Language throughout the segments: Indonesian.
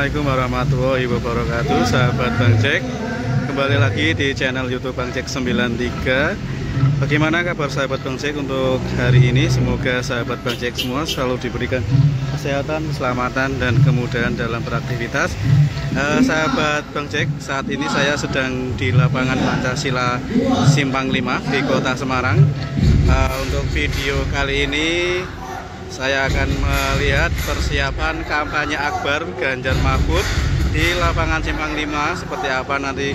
Assalamualaikum warahmatullahi wabarakatuh Sahabat Bang Jack. Kembali lagi di channel Youtube Bang Jack 93 Bagaimana kabar sahabat Bang Jack untuk hari ini? Semoga sahabat Bang Jack semua selalu diberikan kesehatan, keselamatan, dan kemudahan dalam beraktivitas. Eh, Sahabat Bang Jack, saat ini saya sedang di lapangan Pancasila Simpang 5 di kota Semarang. Eh, Untuk video kali ini saya akan melihat persiapan kampanye Akbar Ganjar Mahfud di lapangan Simpang 5 seperti apa nanti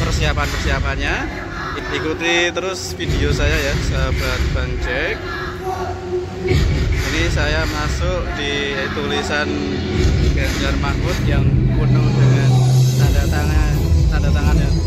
persiapan-persiapannya? Ikuti terus video saya ya sahabat Bang Jack. Ini saya masuk di tulisan Ganjar Mahfud yang penuh dengan tanda tangan tanda tangannya ini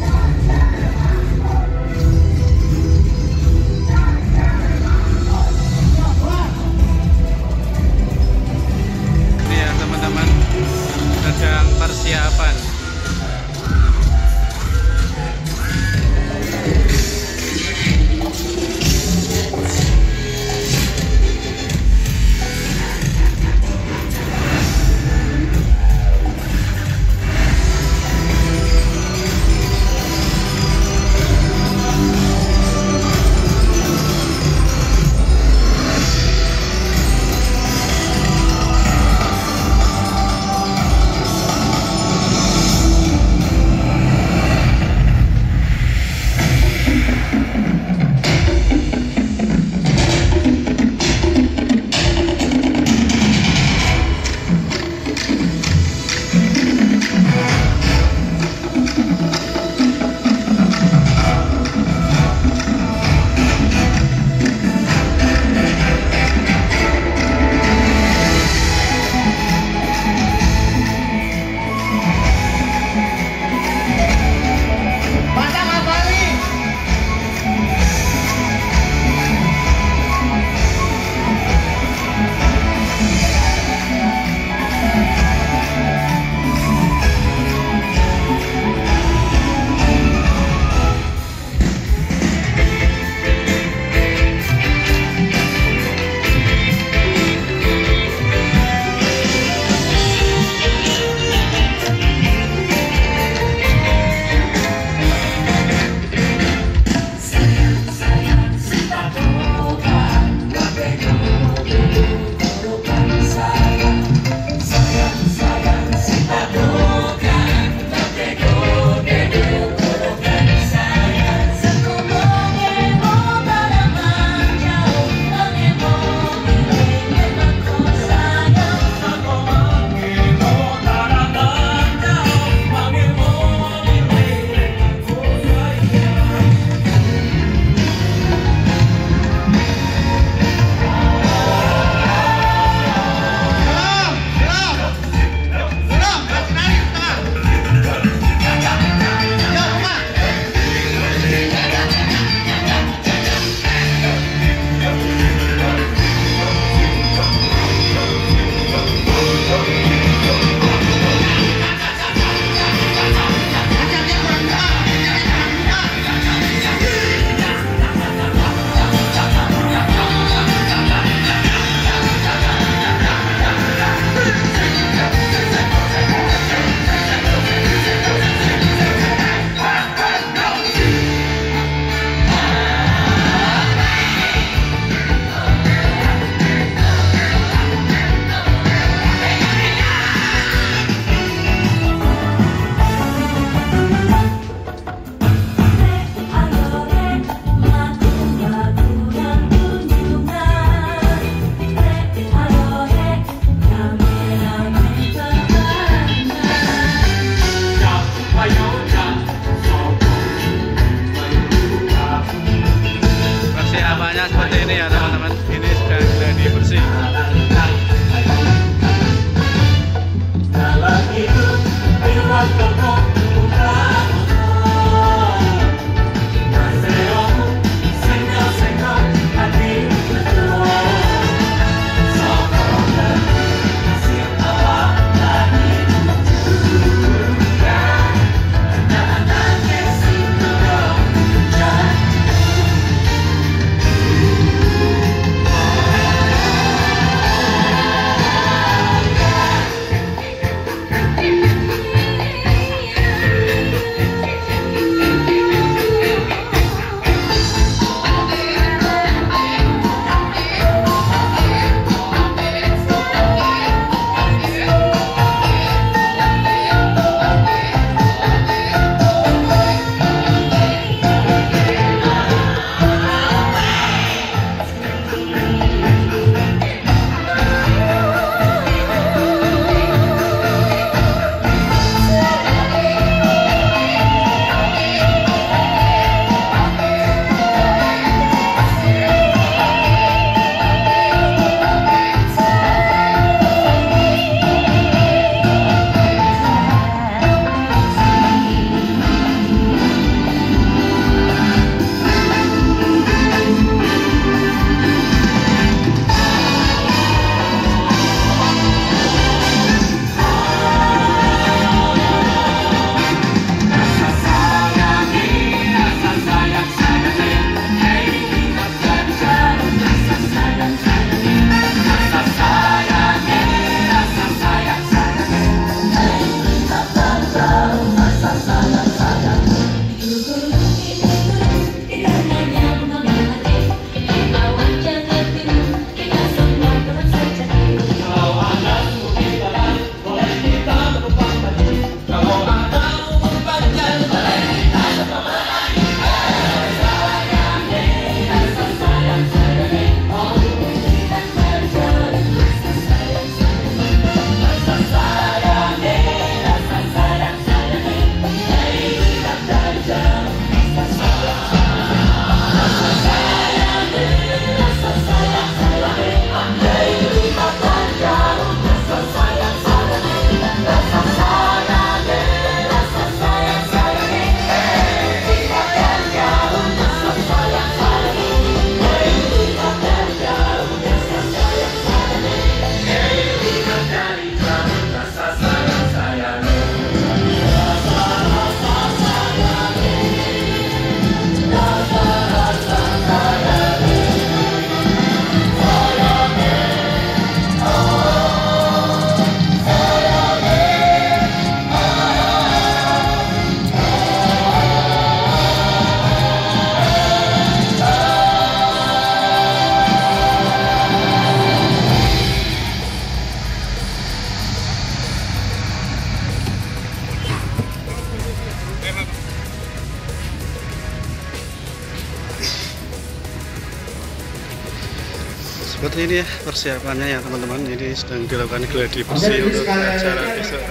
seperti ini ya persiapannya ya teman-teman. Ini sedang dilakukan gladi bersih untuk acara besok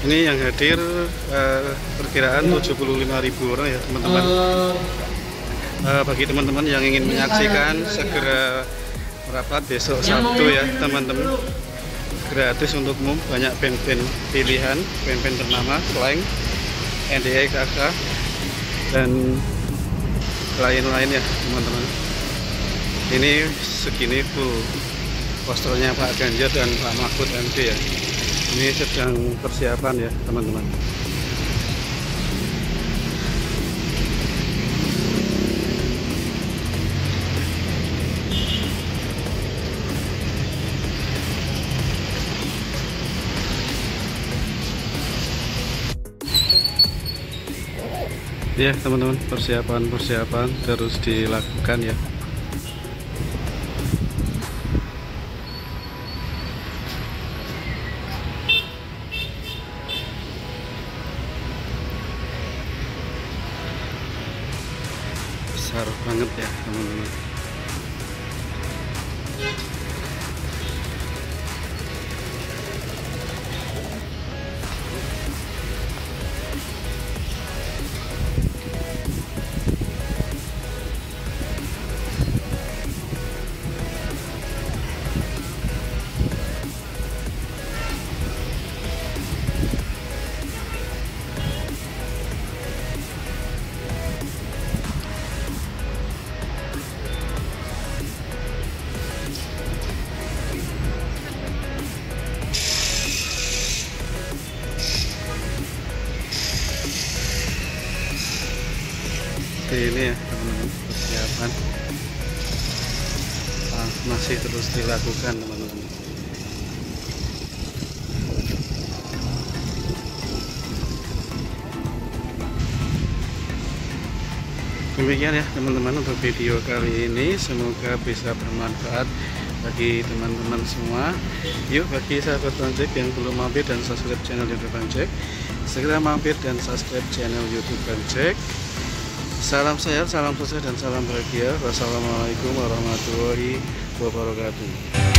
ini yang hadir uh, perkiraan 75.000 orang ya teman-teman. Uh, bagi teman-teman yang ingin menyaksikan segera merapat besok Sabtu ya teman-teman. Gratis untuk umum banyak band-band pilihan band-band bernama Slang NDE KK dan lain-lain ya teman-teman. Ini segini full posternya Pak Ganjar dan Pak Mahfud MD ya. Ini sedang persiapan ya teman-teman ya teman-teman persiapan-persiapan terus dilakukan ya. Besar banget ya teman-teman seperti ini ya teman-teman. Persiapan. Ah, masih terus dilakukan teman-teman. Demikian ya teman-teman untuk video kali ini. Semoga bisa bermanfaat bagi teman-teman semua. Yuk bagi sahabat Bang yang belum mampir dan subscribe channel YouTube Bang segera mampir dan subscribe channel YouTube Bang Salam sehat, salam sukses dan salam bahagia. Wassalamualaikum warahmatullahi wabarakatuh.